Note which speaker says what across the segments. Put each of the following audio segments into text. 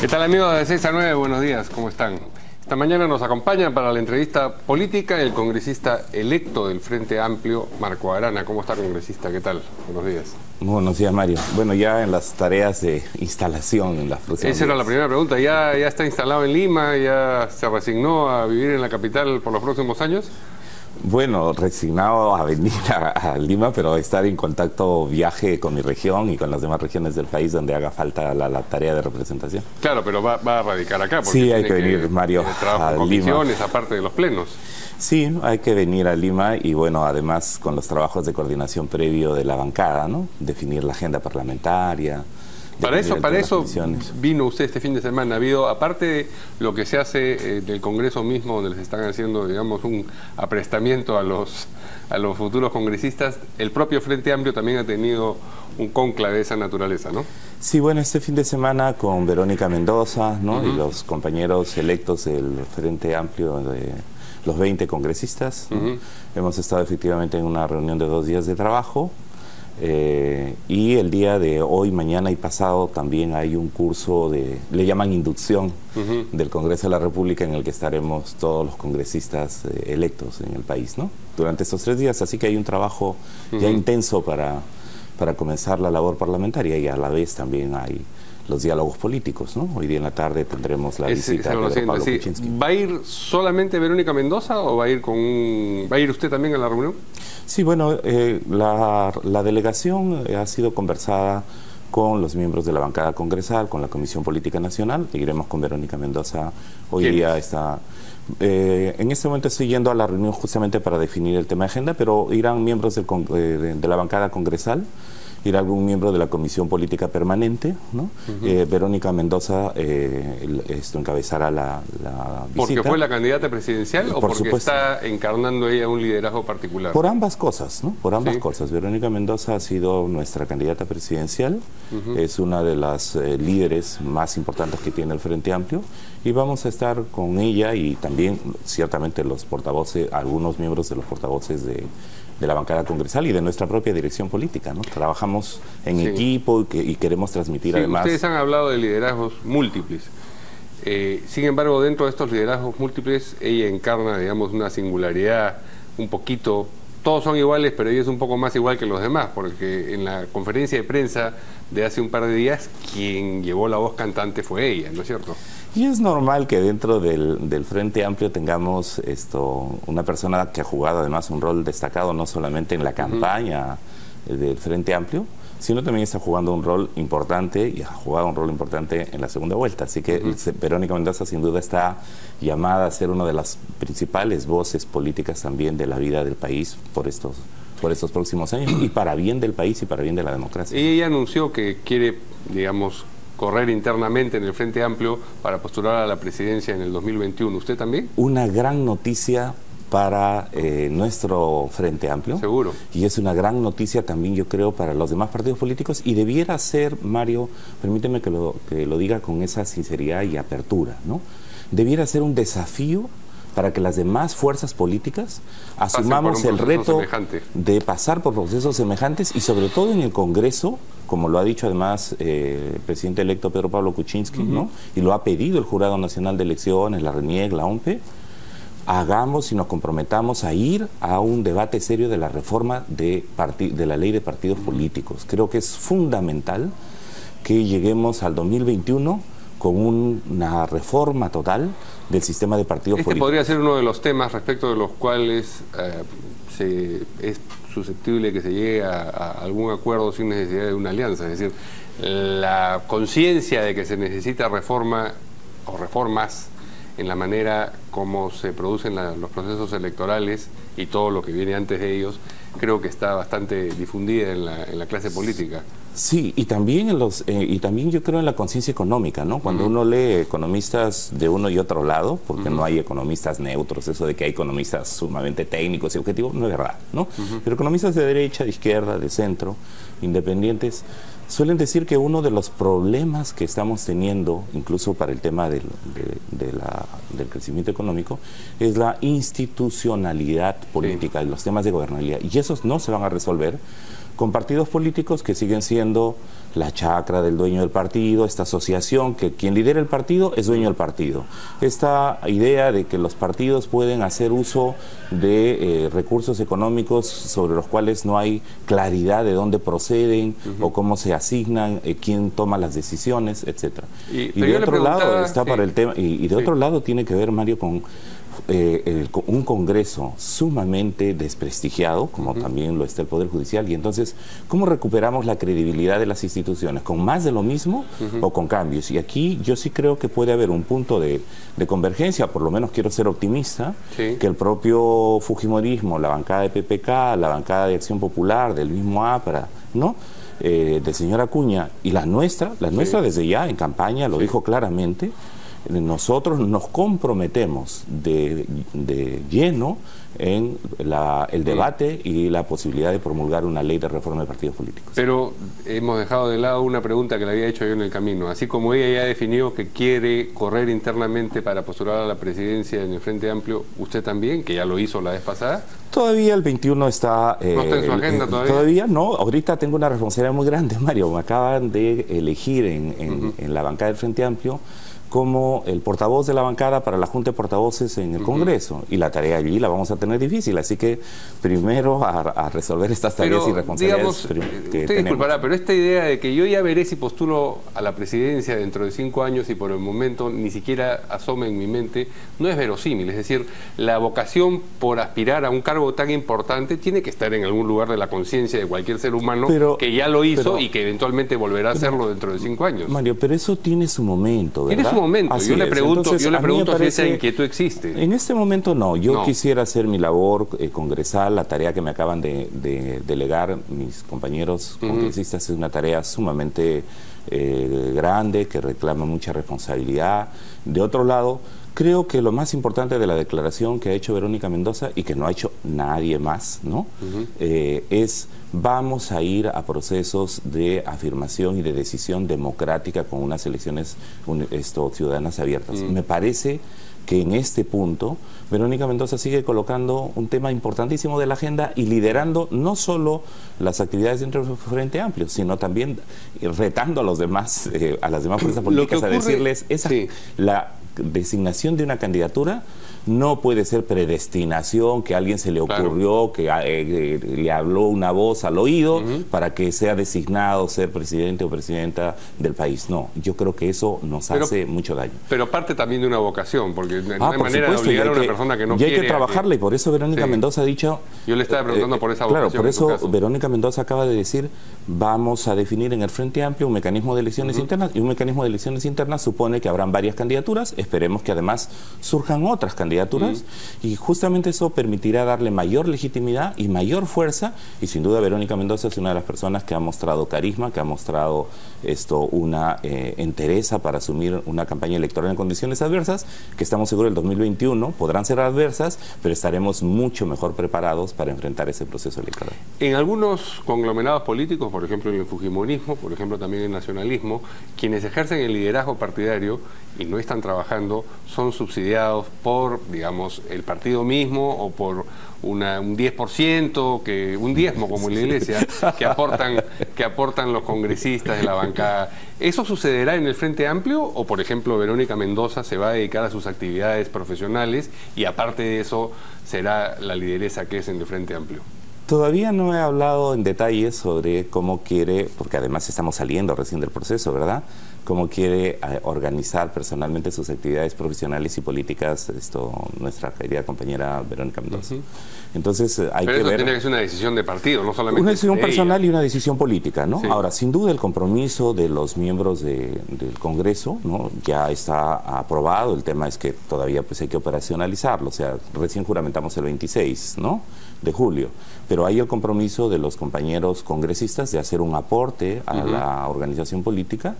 Speaker 1: ¿Qué tal amigos de 6 a 9? Buenos días, ¿cómo están? Esta mañana nos acompaña para la entrevista política el congresista electo del Frente Amplio, Marco Arana. ¿Cómo está, congresista? ¿Qué tal? Buenos días.
Speaker 2: Buenos días, Mario. Bueno, ya en las tareas de instalación en la próximas
Speaker 1: Esa era la primera pregunta. ¿Ya, ¿Ya está instalado en Lima? ¿Ya se resignó a vivir en la capital por los próximos años?
Speaker 2: Bueno, resignado a venir a, Lima, pero estar en contacto, viaje con mi región y con las demás regiones del país donde haga falta la, tarea de representación.
Speaker 1: Claro, pero va, a radicar acá.
Speaker 2: sí, hay que venir, Mario,
Speaker 1: a Lima. aparte de los plenos.
Speaker 2: Sí, hay que venir a Lima y bueno, además con los trabajos de coordinación previo de la bancada, ¿no? Definir la agenda parlamentaria,
Speaker 1: para eso, para eso vino usted este fin de semana. Ha habido, aparte de lo que se hace eh, del Congreso mismo, donde les están haciendo, digamos, un aprestamiento a los, a los futuros congresistas, el propio Frente Amplio también ha tenido un conclave de esa naturaleza, ¿no?
Speaker 2: Sí, bueno, este fin de semana con Verónica Mendoza ¿no? y los compañeros electos del Frente Amplio de los 20 congresistas, hemos estado efectivamente en una reunión de dos días de trabajo eh, y el día de hoy, mañana y pasado también hay un curso de, le llaman inducción del Congreso de la República en el que estaremos todos los congresistas eh, electos en el país, ¿no? Durante estos tres días, así que hay un trabajo ya intenso para, para comenzar la labor parlamentaria y a la vez también hay los diálogos políticos, ¿no? Hoy día en la tarde tendremos la visita de Pablo
Speaker 1: ¿Va a ir solamente Verónica Mendoza o va a ir con va a ir usted también a la reunión?
Speaker 2: Sí, bueno, eh, la, delegación ha sido conversada con los miembros de la bancada congresal, con la Comisión Política Nacional, iremos con Verónica Mendoza. Hoy día está... Eh, en este momento estoy yendo a la reunión justamente para definir el tema de agenda, pero irán miembros de la bancada congresal irá algún miembro de la Comisión Política Permanente, ¿no? Eh, Verónica Mendoza eh, esto encabezará la, la, visita.
Speaker 1: ¿Porque fue la candidata presidencial o porque está encarnando ella un liderazgo particular?
Speaker 2: Por ambas cosas, ¿no? Por ambas cosas. Verónica Mendoza ha sido nuestra candidata presidencial, es una de las eh, líderes más importantes que tiene el Frente Amplio y vamos a estar con ella y también ciertamente los portavoces, algunos miembros de los portavoces de de la bancada congresal y de nuestra propia dirección política. ¿no? Trabajamos en equipo y, queremos transmitir además...
Speaker 1: Ustedes han hablado de liderazgos múltiples. Eh, sin embargo, dentro de estos liderazgos múltiples, ella encarna, digamos, una singularidad un poquito... Todos son iguales, pero ella es un poco más igual que los demás, porque en la conferencia de prensa de hace un par de días, quien llevó la voz cantante fue ella, ¿no es cierto?
Speaker 2: Y es normal que dentro del, Frente Amplio tengamos esto una persona que ha jugado además un rol destacado no solamente en la campaña del Frente Amplio, sino también está jugando un rol importante y ha jugado un rol importante en la segunda vuelta. Así que Verónica Mendoza sin duda está llamada a ser una de las principales voces políticas también de la vida del país por estos por estos próximos años y para bien del país y para bien de la democracia.
Speaker 1: Y ella anunció que quiere, digamos, correr internamente en el Frente Amplio para postular a la presidencia en el 2021. ¿Usted también?
Speaker 2: Una gran noticia para eh, nuestro Frente Amplio.
Speaker 1: Seguro.
Speaker 2: Y es una gran noticia también, yo creo, para los demás partidos políticos y debiera ser, Mario, permíteme que lo, que lo diga con esa sinceridad y apertura, ¿no? Debiera ser un desafío para que las demás fuerzas políticas asumamos el reto de pasar por procesos semejantes y sobre todo en el Congreso, como lo ha dicho además eh, el presidente electo Pedro Pablo Kuczynski, ¿no? y lo ha pedido el Jurado Nacional de Elecciones, la RENIEG, la OMPE, hagamos y nos comprometamos a ir a un debate serio de la reforma de, de la ley de partidos políticos. Creo que es fundamental que lleguemos al 2021 con una reforma total del sistema de partidos
Speaker 1: este podría ser uno de los temas respecto de los cuales eh, se, es susceptible que se llegue a, algún acuerdo sin necesidad de una alianza. Es decir, la conciencia de que se necesita reforma o reformas en la manera como se producen los procesos electorales y todo lo que viene antes de ellos, creo que está bastante difundida en la, en la clase política.
Speaker 2: Sí, y también, en los, eh, y también yo creo en la conciencia económica, ¿no? Cuando uno lee economistas de uno y otro lado, porque no hay economistas neutros, eso de que hay economistas sumamente técnicos y objetivos, no es verdad, ¿no? Pero economistas de derecha, de izquierda, de centro, independientes, suelen decir que uno de los problemas que estamos teniendo, incluso para el tema del, del crecimiento económico, es la institucionalidad política, los temas de gobernabilidad. Y esos no se van a resolver con partidos políticos que siguen siendo la chacra del dueño del partido, esta asociación que quien lidera el partido es dueño del partido. Esta idea de que los partidos pueden hacer uso de eh, recursos económicos sobre los cuales no hay claridad de dónde proceden o cómo se asignan, eh, quién toma las decisiones, etcétera. Y, de otro lado está para el tema y, de otro lado tiene que ver Mario con eh, un Congreso sumamente desprestigiado, como también lo está el Poder Judicial, y entonces, ¿cómo recuperamos la credibilidad de las instituciones? ¿Con más de lo mismo o con cambios? Y aquí yo sí creo que puede haber un punto de, convergencia, por lo menos quiero ser optimista, que el propio Fujimorismo, la bancada de PPK, la bancada de Acción Popular, del mismo APRA, ¿no? Eh, del señor Acuña y la nuestra, la nuestra desde ya en campaña lo dijo claramente, nosotros nos comprometemos de, lleno en el debate y la posibilidad de promulgar una ley de reforma de partidos políticos.
Speaker 1: Pero hemos dejado de lado una pregunta que le había hecho yo en el camino. Así como ella ya definió que quiere correr internamente para postular a la presidencia en el Frente Amplio, ¿usted también, que ya lo hizo la vez pasada?
Speaker 2: Todavía el 21 está...
Speaker 1: ¿No está en su eh, agenda todavía?
Speaker 2: Todavía no. Ahorita tengo una responsabilidad muy grande, Mario. Me acaban de elegir en, en la bancada del Frente Amplio como el portavoz de la bancada para la Junta de Portavoces en el Congreso. Y la tarea allí la vamos a tener difícil. Así que primero a, resolver estas tareas y responsabilidades
Speaker 1: que usted disculpará, pero esta idea de que yo ya veré si postulo a la presidencia dentro de cinco años y por el momento ni siquiera asome en mi mente, no es verosímil. Es decir, la vocación por aspirar a un cargo tan importante tiene que estar en algún lugar de la conciencia de cualquier ser humano que ya lo hizo y que eventualmente volverá a hacerlo dentro de cinco años.
Speaker 2: Mario, pero eso tiene su momento, ¿verdad?
Speaker 1: Momento. yo le pregunto, yo le pregunto si esa inquietud existe.
Speaker 2: En este momento no. Yo quisiera hacer mi labor eh, congresal, la tarea que me acaban de, delegar mis compañeros congresistas es una tarea sumamente eh, grande, que reclama mucha responsabilidad. De otro lado, creo que lo más importante de la declaración que ha hecho Verónica Mendoza y que no ha hecho nadie más, ¿no? Eh, es vamos a ir a procesos de afirmación y de decisión democrática con unas elecciones esto, ciudadanas abiertas. Mm. Me parece que en este punto Verónica Mendoza sigue colocando un tema importantísimo de la agenda y liderando no solo las actividades dentro del Frente Amplio, sino también retando a los demás, eh, a las demás fuerzas políticas a decirles esa la designación de una candidatura no puede ser predestinación, que a alguien se le ocurrió, que ah, eh, le habló una voz al oído para que sea designado ser presidente o presidenta del país. No, yo creo que eso nos hace mucho daño.
Speaker 1: Pero parte también de una vocación, porque no ah, hay manera de obligar a una persona que no
Speaker 2: y hay que trabajarla y por eso Verónica Mendoza ha dicho...
Speaker 1: Yo le estaba preguntando eh, por esa
Speaker 2: vocación. Claro, por eso Verónica Mendoza acaba de decir, vamos a definir en el Frente Amplio un mecanismo de elecciones internas y un mecanismo de elecciones internas supone que habrán varias candidaturas, esperemos que además surjan otras candidaturas y justamente eso permitirá darle mayor legitimidad y mayor fuerza y sin duda Verónica Mendoza es una de las personas que ha mostrado carisma, que ha mostrado esto una eh, entereza para asumir una campaña electoral en condiciones adversas, que estamos seguros el 2021 podrán ser adversas, pero estaremos mucho mejor preparados para enfrentar ese proceso electoral.
Speaker 1: En algunos conglomerados políticos, por ejemplo en el Fujimorismo, por ejemplo también en el nacionalismo, quienes ejercen el liderazgo partidario y no están trabajando son subsidiados por, digamos, el partido mismo o por una, un 10%, que, un diezmo como en la iglesia, que aportan, que aportan los congresistas de la bancada. ¿Eso sucederá en el Frente Amplio o, por ejemplo, Verónica Mendoza se va a dedicar a sus actividades profesionales y aparte de eso será la lideresa que es en el Frente Amplio?
Speaker 2: Todavía no he hablado en detalle sobre cómo quiere, porque además estamos saliendo recién del proceso, ¿verdad? Cómo quiere eh, organizar personalmente sus actividades profesionales y políticas, esto nuestra querida compañera Verónica Mendoza. Entonces eh, hay
Speaker 1: Pero
Speaker 2: que
Speaker 1: eso
Speaker 2: ver...
Speaker 1: tiene que ser una decisión de partido, no solamente
Speaker 2: Una decisión personal y una decisión política, ¿no? Ahora, sin duda el compromiso de los miembros del Congreso, ¿no? Ya está aprobado, el tema es que todavía pues hay que operacionalizarlo, o sea, recién juramentamos el 26, ¿no? de julio. Pero hay el compromiso de los compañeros congresistas de hacer un aporte a la organización política,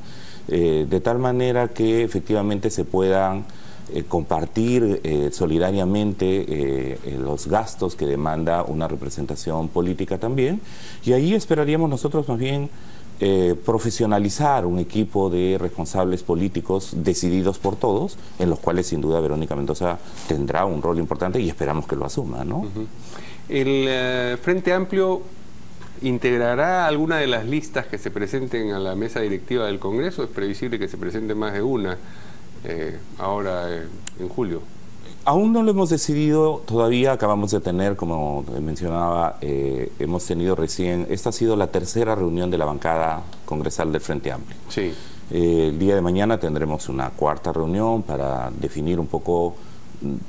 Speaker 2: eh, de tal manera que efectivamente se puedan eh, compartir eh, solidariamente los gastos que demanda una representación política también. Y ahí esperaríamos nosotros más bien profesionalizar un equipo de responsables políticos decididos por todos, en los cuales sin duda Verónica Mendoza tendrá un rol importante y esperamos que lo asuma, ¿no?
Speaker 1: El Frente Amplio ¿integrará alguna de las listas que se presenten a la mesa directiva del Congreso? Es previsible que se presente más de una eh, ahora eh, en julio.
Speaker 2: Aún no lo hemos decidido, todavía acabamos de tener, como mencionaba, eh, hemos tenido recién, esta ha sido la tercera reunión de la bancada congresal del Frente Amplio.
Speaker 1: Sí.
Speaker 2: el día de mañana tendremos una cuarta reunión para definir un poco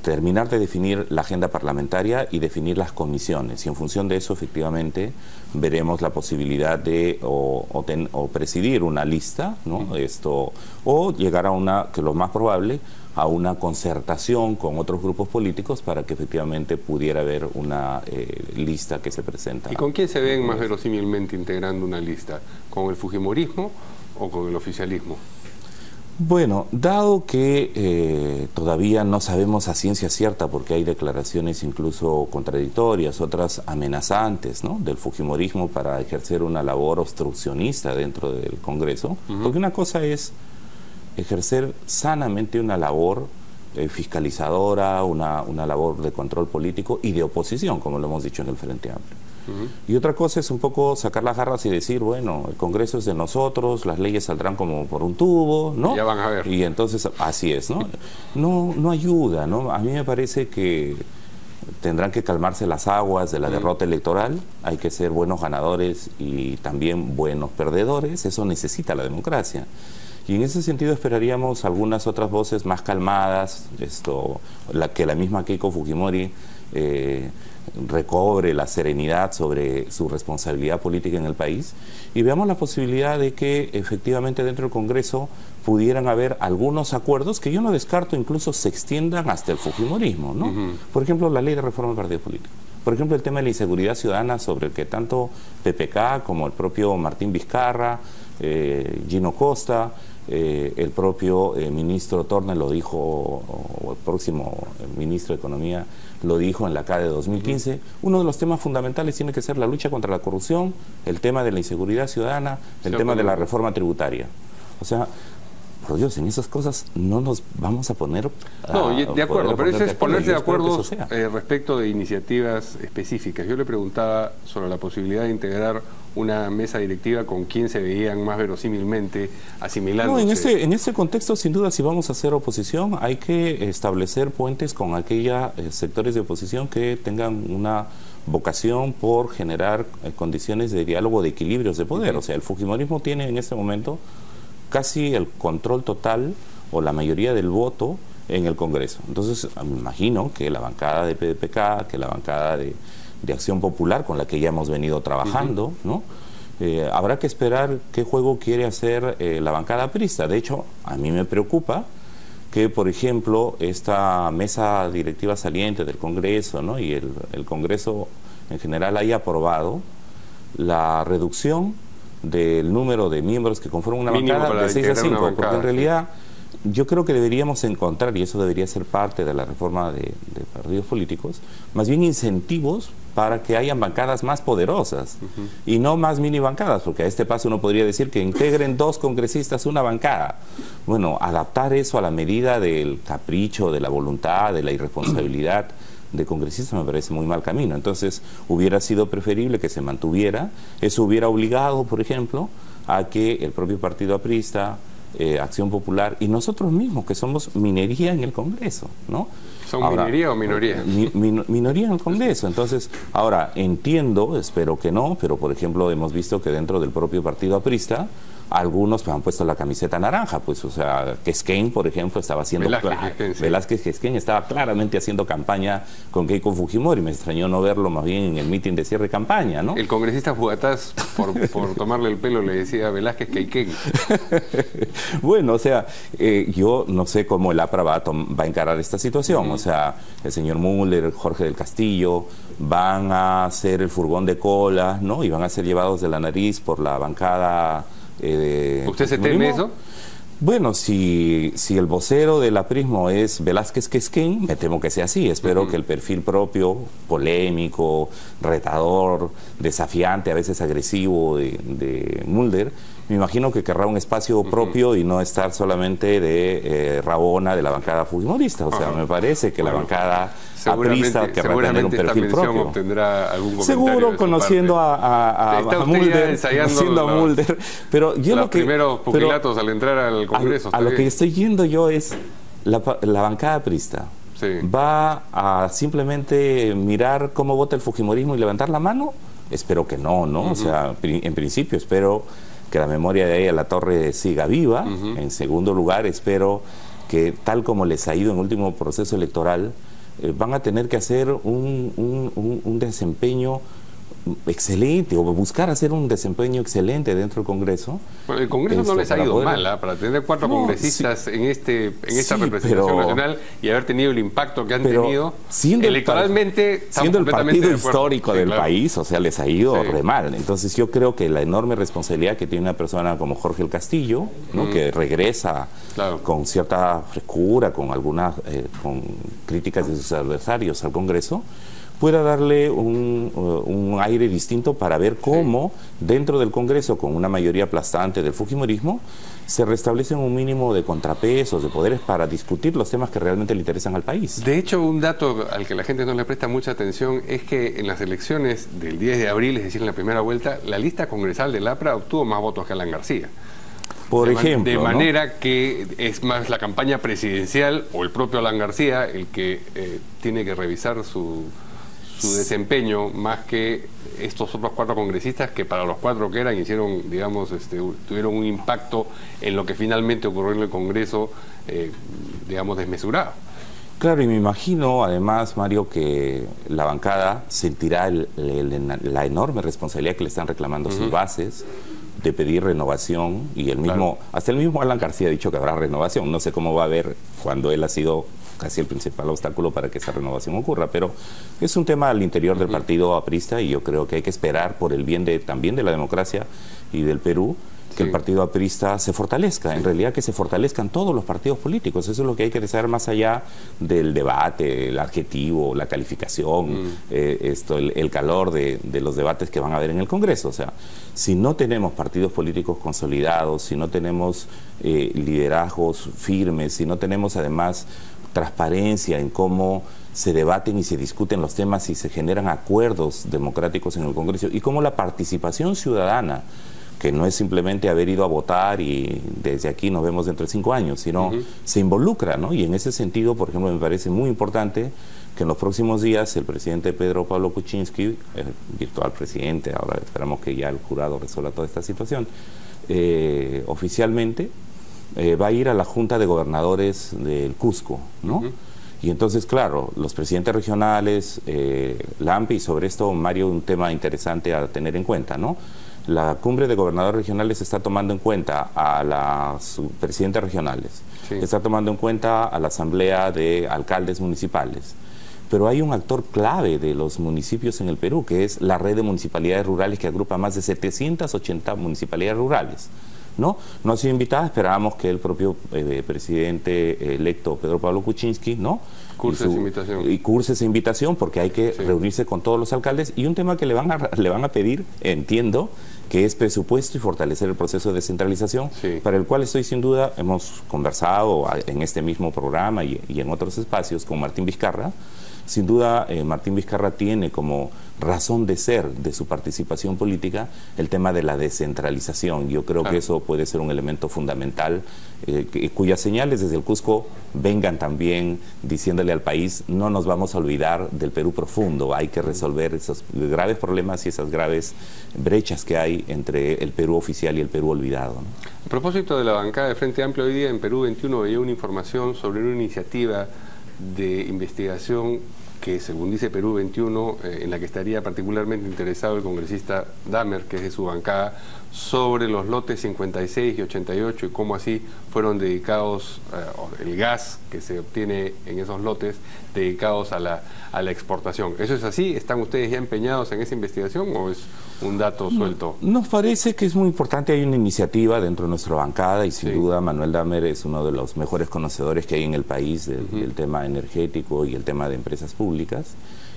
Speaker 2: terminar de definir la agenda parlamentaria y definir las comisiones. Y en función de eso, efectivamente, veremos la posibilidad de o, o, presidir una lista, ¿no? Esto, o llegar a una, que lo más probable, a una concertación con otros grupos políticos para que efectivamente pudiera haber una eh, lista que se presenta.
Speaker 1: ¿Y con quién se ven más verosímilmente integrando una lista? ¿Con el Fujimorismo o con el oficialismo?
Speaker 2: Bueno, dado que eh, todavía no sabemos a ciencia cierta, porque hay declaraciones incluso contradictorias, otras amenazantes, ¿no? del Fujimorismo para ejercer una labor obstruccionista dentro del Congreso, porque una cosa es ejercer sanamente una labor eh, fiscalizadora, una, una labor de control político y de oposición, como lo hemos dicho en el Frente Amplio. Y otra cosa es un poco sacar las garras y decir, bueno, el Congreso es de nosotros, las leyes saldrán como por un tubo, ¿no?
Speaker 1: Ya van a ver.
Speaker 2: Y entonces, así es, ¿no? No, no ayuda, ¿no? A mí me parece que tendrán que calmarse las aguas de la derrota electoral, hay que ser buenos ganadores y también buenos perdedores, eso necesita la democracia. Y en ese sentido esperaríamos algunas otras voces más calmadas, esto, la, que la misma Keiko Fujimori eh, recobre la serenidad sobre su responsabilidad política en el país y veamos la posibilidad de que efectivamente dentro del Congreso pudieran haber algunos acuerdos que yo no descarto incluso se extiendan hasta el Fujimorismo, ¿no? Por ejemplo, la ley de reforma del partido político. Por ejemplo, el tema de la inseguridad ciudadana sobre el que tanto PPK como el propio Martín Vizcarra, eh, Gino Costa, eh, el propio eh, ministro Torne lo dijo, o el próximo ministro de Economía lo dijo en la CADE de 2015, uno de los temas fundamentales tiene que ser la lucha contra la corrupción, el tema de la inseguridad ciudadana, el tema de la reforma tributaria. O sea, por Dios, en esas cosas no nos vamos a poner...
Speaker 1: no, de acuerdo, pero eso es ponerse de acuerdo eh, respecto de iniciativas específicas. Yo le preguntaba sobre la posibilidad de integrar una mesa directiva con quien se veían más verosímilmente asimilados. No,
Speaker 2: en este, en este contexto, sin duda, si vamos a hacer oposición, hay que establecer puentes con aquellos eh, sectores de oposición que tengan una vocación por generar eh, condiciones de diálogo, de equilibrios de poder. O sea, el Fujimorismo tiene en este momento casi el control total o la mayoría del voto en el Congreso. Entonces, me imagino que la bancada de PDPK, que la bancada de de acción popular con la que ya hemos venido trabajando, ¿no? Eh, habrá que esperar qué juego quiere hacer eh, la bancada prista. De hecho, a mí me preocupa que, por ejemplo, esta mesa directiva saliente del Congreso ¿no? y el, Congreso en general haya aprobado la reducción del número de miembros que conforman una bancada de 6 a 5, porque en realidad yo creo que deberíamos encontrar, y eso debería ser parte de la reforma de, partidos políticos, más bien incentivos para que hayan bancadas más poderosas y no más mini bancadas, porque a este paso uno podría decir que integren dos congresistas una bancada. Bueno, adaptar eso a la medida del capricho, de la voluntad, de la irresponsabilidad de congresistas me parece muy mal camino. Entonces, hubiera sido preferible que se mantuviera, eso hubiera obligado, por ejemplo, a que el propio partido aprista eh, Acción Popular y nosotros mismos, que somos minería en el Congreso, ¿no?
Speaker 1: ¿Son minería o minoría?
Speaker 2: minoría en el Congreso. Entonces, ahora entiendo, espero que no, pero por ejemplo hemos visto que dentro del propio partido aprista algunos pues, han puesto la camiseta naranja, pues, o sea, Kesken, por ejemplo, estaba haciendo... Velázquez, Kesken, estaba claramente haciendo campaña con Keiko Fujimori. Me extrañó no verlo más bien en el mitin de cierre de campaña, ¿no?
Speaker 1: El congresista Fugatás, por, tomarle el pelo, le decía a Velázquez Keiken.
Speaker 2: bueno, o sea, eh, yo no sé cómo el APRA va a, va a encarar esta situación. O sea, el señor Müller, Jorge del Castillo, van a ser el furgón de cola, ¿no? Y van a ser llevados de la nariz por la bancada
Speaker 1: eh, ¿Usted se teme eso?
Speaker 2: Bueno, si, si el vocero del aprismo es Velázquez Quesquín, me temo que sea así. Espero que el perfil propio, polémico, retador, desafiante, a veces agresivo de, Mulder, me imagino que querrá un espacio propio y no estar solamente de eh, Rabona, de la bancada fujimorista. O sea, me parece que la bancada aprista querrá tener un perfil propio.
Speaker 1: obtendrá algún
Speaker 2: Seguro, conociendo a, a, Mulder, conociendo a Mulder. Pero yo
Speaker 1: los
Speaker 2: lo que,
Speaker 1: primeros pugilatos al entrar al Congreso.
Speaker 2: A, lo que estoy yendo yo es la, la bancada aprista. ¿Va a simplemente mirar cómo vota el Fujimorismo y levantar la mano? Espero que no, ¿no? O sea, en principio espero que la memoria de ella, la torre, siga viva. En segundo lugar, espero que tal como les ha ido en el último proceso electoral, van a tener que hacer un, un, un desempeño excelente o buscar hacer un desempeño excelente dentro del Congreso.
Speaker 1: Bueno, el Congreso no les ha ido mal, ¿ah? para tener cuatro congresistas en este en esta representación nacional y haber tenido el impacto que han tenido
Speaker 2: siendo
Speaker 1: electoralmente.
Speaker 2: El, siendo el partido histórico del país, o sea, les ha ido re mal. Entonces yo creo que la enorme responsabilidad que tiene una persona como Jorge el Castillo, ¿no? que regresa con cierta frescura, con algunas eh, con críticas de sus adversarios al Congreso, pueda darle un, un, aire distinto para ver cómo dentro del Congreso, con una mayoría aplastante del Fujimorismo, se restablecen un mínimo de contrapesos, de poderes para discutir los temas que realmente le interesan al país.
Speaker 1: De hecho, un dato al que la gente no le presta mucha atención es que en las elecciones del 10 de abril, es decir, en la primera vuelta, la lista congresal del APRA obtuvo más votos que Alan García.
Speaker 2: Por ejemplo.
Speaker 1: de manera que es más la campaña presidencial o el propio Alan García el que eh, tiene que revisar su, su desempeño más que estos otros cuatro congresistas que para los cuatro que eran hicieron, digamos, este, tuvieron un impacto en lo que finalmente ocurrió en el Congreso, eh, digamos, desmesurado.
Speaker 2: Claro, y me imagino además, Mario, que la bancada sentirá la enorme responsabilidad que le están reclamando sus bases de pedir renovación y el mismo, hasta el mismo Alan García ha dicho que habrá renovación. No sé cómo va a haber cuando él ha sido casi el principal obstáculo para que esa renovación ocurra, pero es un tema al interior del partido aprista y yo creo que hay que esperar por el bien de, también de la democracia y del Perú que el partido aprista se fortalezca, en realidad que se fortalezcan todos los partidos políticos, eso es lo que hay que desear más allá del debate, el adjetivo, la calificación, mm. eh, esto, el, calor de, de, los debates que van a haber en el Congreso. O sea, si no tenemos partidos políticos consolidados, si no tenemos eh, liderazgos firmes, si no tenemos además transparencia en cómo se debaten y se discuten los temas y se generan acuerdos democráticos en el Congreso y cómo la participación ciudadana, que no es simplemente haber ido a votar y desde aquí nos vemos dentro de cinco años, sino se involucra, ¿no? Y en ese sentido, por ejemplo, me parece muy importante que en los próximos días el presidente Pedro Pablo Kuczynski, el virtual presidente, ahora esperamos que ya el jurado resuelva toda esta situación, eh, oficialmente eh, va a ir a la Junta de Gobernadores del Cusco, ¿no? Y entonces, claro, los presidentes regionales, eh, Lampi, sobre esto, Mario, un tema interesante a tener en cuenta, ¿no? La cumbre de gobernadores regionales está tomando en cuenta a los presidentes regionales, está tomando en cuenta a la asamblea de alcaldes municipales, pero hay un actor clave de los municipios en el Perú, que es la red de municipalidades rurales que agrupa más de 780 municipalidades rurales. ¿No? No ha sido invitada, esperábamos que el propio eh, presidente electo Pedro Pablo Kuczynski, ¿no?
Speaker 1: Curse esa invitación.
Speaker 2: Y curse esa invitación porque hay que reunirse con todos los alcaldes y un tema que le van a, le van a pedir, entiendo, que es presupuesto y fortalecer el proceso de descentralización, para el cual estoy sin duda, hemos conversado en este mismo programa y, y en otros espacios con Martín Vizcarra, sin duda, eh, Martín Vizcarra tiene como razón de ser de su participación política el tema de la descentralización. Yo creo que eso puede ser un elemento fundamental, eh, cuyas señales desde el Cusco vengan también diciéndole al país, no nos vamos a olvidar del Perú profundo, hay que resolver esos graves problemas y esas graves brechas que hay entre el Perú oficial y el Perú olvidado.
Speaker 1: A propósito de la bancada de Frente Amplio, hoy día en Perú 21 veía una información sobre una iniciativa de investigación que según dice Perú 21, eh, en la que estaría particularmente interesado el congresista Damer, que es de su bancada, sobre los lotes 56 y 88 y cómo así fueron dedicados, eh, el gas que se obtiene en esos lotes, dedicados a la, a la exportación. ¿Eso es así? ¿Están ustedes ya empeñados en esa investigación o es un dato suelto?
Speaker 2: Nos parece que es muy importante, hay una iniciativa dentro de nuestra bancada y sin duda Manuel Damer es uno de los mejores conocedores que hay en el país del tema energético y el tema de empresas públicas.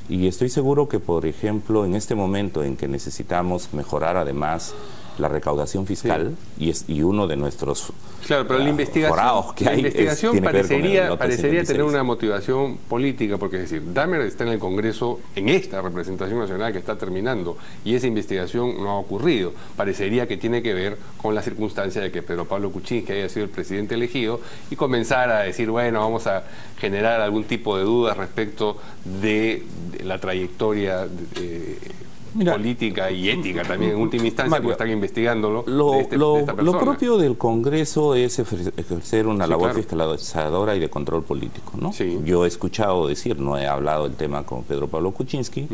Speaker 2: Y estoy seguro que, por ejemplo, en este momento en que necesitamos mejorar además la recaudación fiscal y, es, y uno de nuestros
Speaker 1: Claro, pero la investigación,
Speaker 2: que
Speaker 1: la investigación parecería, parecería tener una motivación política, porque es decir, Dahmer está en el Congreso en esta representación nacional que está terminando y esa investigación no ha ocurrido. Parecería que tiene que ver con la circunstancia de que Pedro Pablo Kuczynski haya sido el presidente elegido y comenzar a decir, bueno, vamos a generar algún tipo de dudas respecto de, la trayectoria de, política y ética también en última instancia, porque están investigándolo.
Speaker 2: Lo, este, lo, propio del Congreso es ejercer una labor fiscalizadora y de control político. ¿no? Yo he escuchado decir, no he hablado del tema con Pedro Pablo Kuczynski,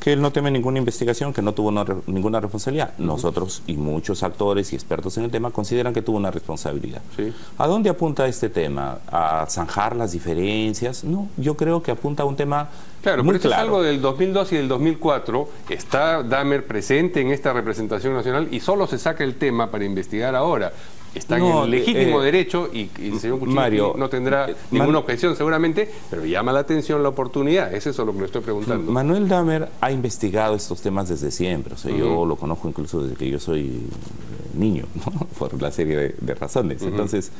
Speaker 2: que él no teme ninguna investigación, que no tuvo ninguna responsabilidad. Nosotros y muchos actores y expertos en el tema consideran que tuvo una responsabilidad. ¿A dónde apunta este tema? ¿A zanjar las diferencias? No, yo creo que apunta a un tema
Speaker 1: Claro,
Speaker 2: muy
Speaker 1: pero es algo del 2002 y del 2004. Está Dahmer presente en esta representación nacional y solo se saca el tema para investigar ahora. Está en el legítimo eh, derecho y, el señor Mario, no tendrá eh, ninguna objeción seguramente, pero llama la atención la oportunidad. Es eso lo que le estoy preguntando.
Speaker 2: Manuel Dahmer ha investigado estos temas desde siempre. O sea, yo lo conozco incluso desde que yo soy eh, niño, por la serie de, razones. Entonces,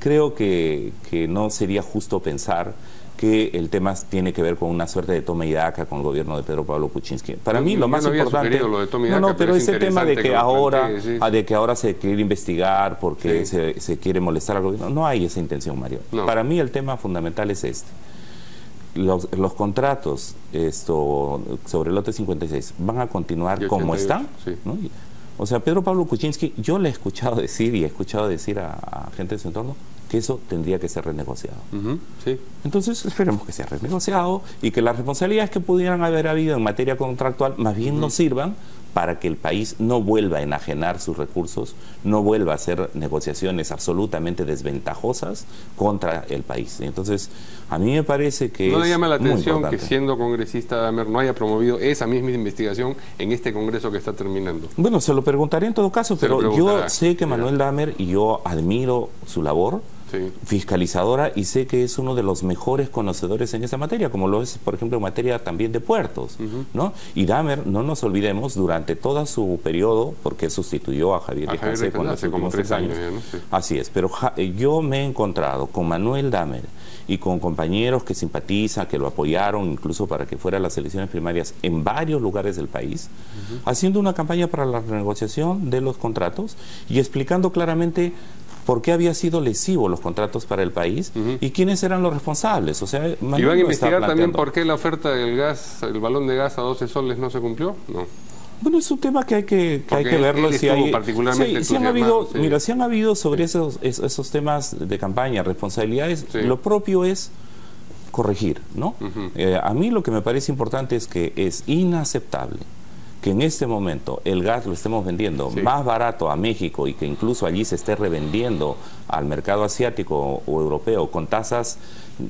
Speaker 2: creo que, que no sería justo pensar que el tema tiene que ver con una suerte de toma y daca con el gobierno de Pedro Pablo Kuczynski. Para mí lo más importante no, no, pero, ese tema de que, ahora ah, de que ahora se quiere investigar porque se, quiere molestar al gobierno, no hay esa intención, Mario. Para mí el tema fundamental es este. Los, contratos esto sobre el lote 56 van a continuar como están. O sea, Pedro Pablo Kuczynski, yo le he escuchado decir y he escuchado decir a gente de su entorno que eso tendría que ser renegociado. Entonces esperemos que sea renegociado y que las responsabilidades que pudieran haber habido en materia contractual más bien nos sirvan para que el país no vuelva a enajenar sus recursos, no vuelva a hacer negociaciones absolutamente desventajosas contra el país. Entonces, a mí me parece que...
Speaker 1: ¿No le llama la atención que siendo congresista Damer no haya promovido esa misma investigación en este Congreso que está terminando?
Speaker 2: Bueno, se lo preguntaré en todo caso, pero yo sé que Manuel Damer, y yo admiro su labor, fiscalizadora y sé que es uno de los mejores conocedores en esa materia, como lo es, por ejemplo, en materia también de puertos. ¿no? Y Damer, no nos olvidemos, durante todo su periodo, porque sustituyó a Javier, a
Speaker 1: hace como tres años.
Speaker 2: Así es, pero eh, yo me he encontrado con Manuel Damer y con compañeros que simpatizan, que lo apoyaron incluso para que fuera a las elecciones primarias en varios lugares del país, haciendo una campaña para la renegociación de los contratos y explicando claramente por qué había sido lesivo los contratos para el país y quiénes eran los responsables. O sea,
Speaker 1: ¿Y van a investigar también por qué la oferta del gas, el balón de gas a 12 soles no se cumplió? No.
Speaker 2: Bueno, es un tema que hay que, hay que verlo. Si, hay,
Speaker 1: particularmente
Speaker 2: sí, han habido, mira, si han habido sobre esos, esos temas de campaña, responsabilidades, lo propio es corregir, ¿no? Eh, a mí lo que me parece importante es que es inaceptable que en este momento el gas lo estemos vendiendo más barato a México y que incluso allí se esté revendiendo al mercado asiático o europeo con tasas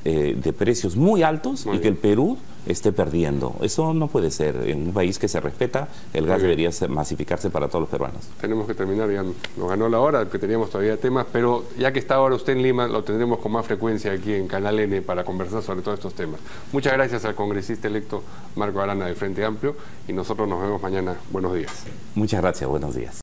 Speaker 2: eh, de precios muy altos y que el Perú esté perdiendo. Eso no puede ser. En un país que se respeta, el gas debería masificarse para todos los peruanos.
Speaker 1: Tenemos que terminar, ya nos ganó la hora, que teníamos todavía temas, pero ya que está ahora usted en Lima, lo tendremos con más frecuencia aquí en Canal N para conversar sobre todos estos temas. Muchas gracias al congresista electo Marco Arana del Frente Amplio y nosotros nos vemos mañana. Buenos días.
Speaker 2: Muchas gracias, buenos días.